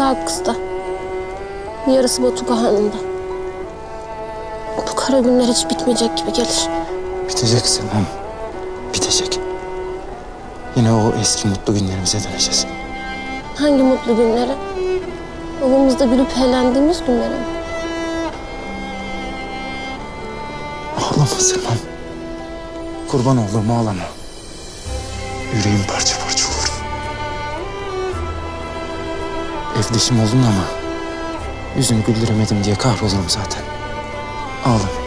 Aklımın bir yarısı Batuka Hanım'da. Bu kara günler hiç bitmeyecek gibi gelir. Bitecek Semam. Bitecek. Yine o eski mutlu günlerimize döneceğiz. Hangi mutlu günlere? Babamızda gülüp eğlendiğimiz günlere mi? Ağlama Semam. Kurban olduğum ağlama. Yüreğim parça parça dişim oldun ama yüzünü güldüremedim diye kahrolurum zaten. Ağlama.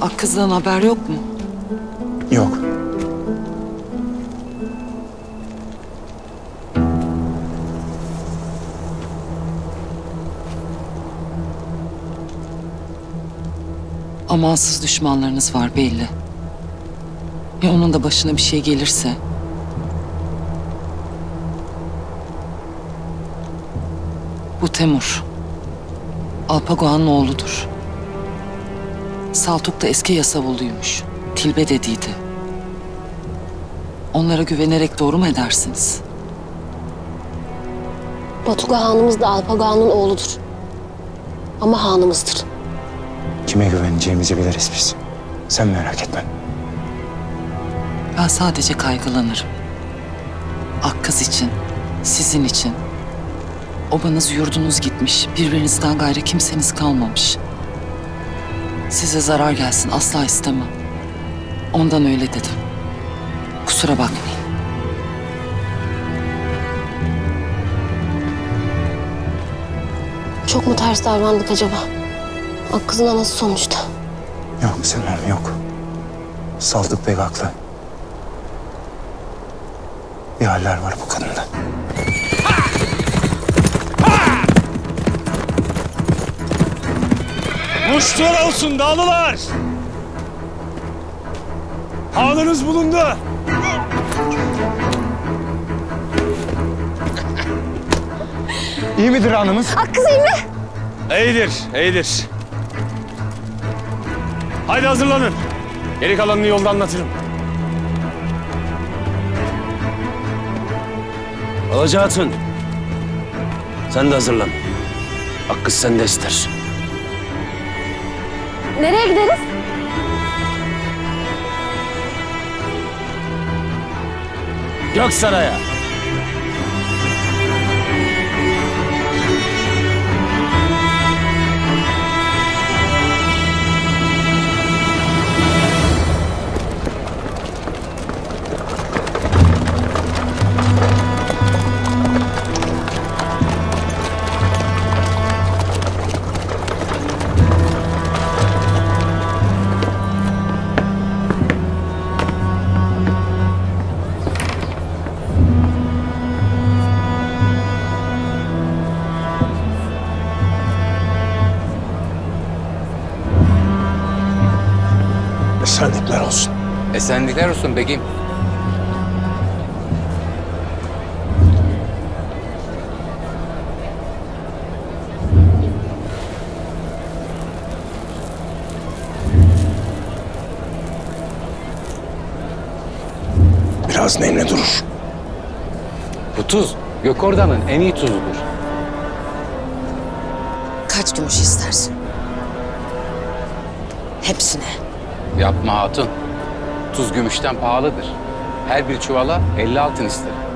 Akkız'dan haber yok mu? Yok. Amansız düşmanlarınız var belli. Ya onun da başına bir şey gelirse? Bu Temur. Alpagoan'ın oğludur. Saltuk da eski yasavulluymuş. Tilbe dediydi. Onlara güvenerek doğru mu edersiniz? Batuka Hanımız da Alpagan'ın oğludur. Ama hanımızdır. Kime güveneceğimizi biliriz biz. Sen merak etme. Ben sadece kaygılanırım. Akkız için, sizin için. Obanız yurdunuz gitmiş, birbirinizden gayrı kimseniz kalmamış. Size zarar gelsin asla istemem. Ondan öyle dedim. Kusura bakmayın. Çok mu ters davrandık acaba? Akkız'ın anası sonuçta. Yok Semam yok. Saldık Bey haklı. Bir haller var bu kadında. Muştur olsun dağlılar. Hanınız bulundu. İyi midir hanımız? Akkız iyi mi? İyidir, iyidir. Haydi hazırlanın. Geri kalanını yolda anlatırım. Alaca Hatun. Sen de hazırlan. Hakkı sen de ister. Nereye gideriz? Göksaray'a. Esenlikler olsun. Esenlikler olsun begim. Biraz nemli durur. Bu tuz Gökorda'nın en iyi tuzudur. Kaç gümüş istersin? Hepsine. Yapma hatun. Tuz gümüşten pahalıdır. Her bir çuvala 50 altın ister.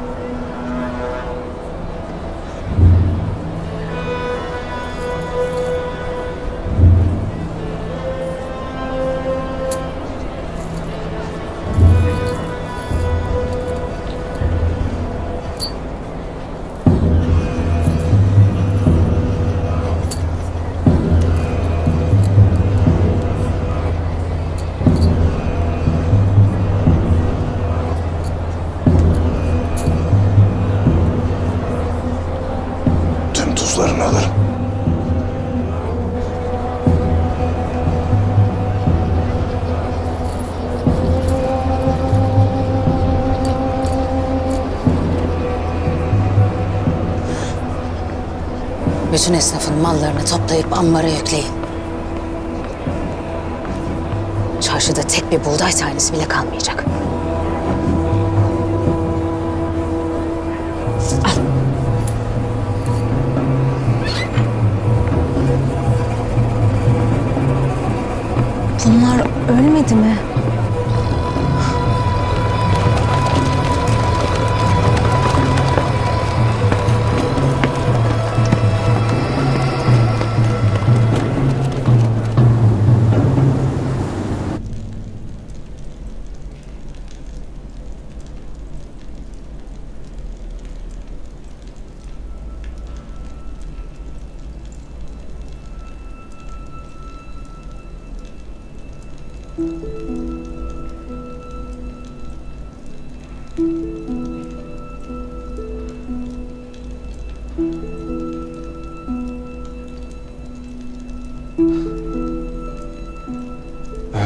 Bütün esnafın mallarını toplayıp ambara yükleyin. Çarşıda tek bir buğday tanesi bile kalmayacak. Al. Bunlar ölmedi mi?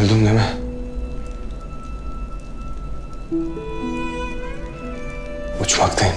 Öldüm değil mi? Uçmaktayım.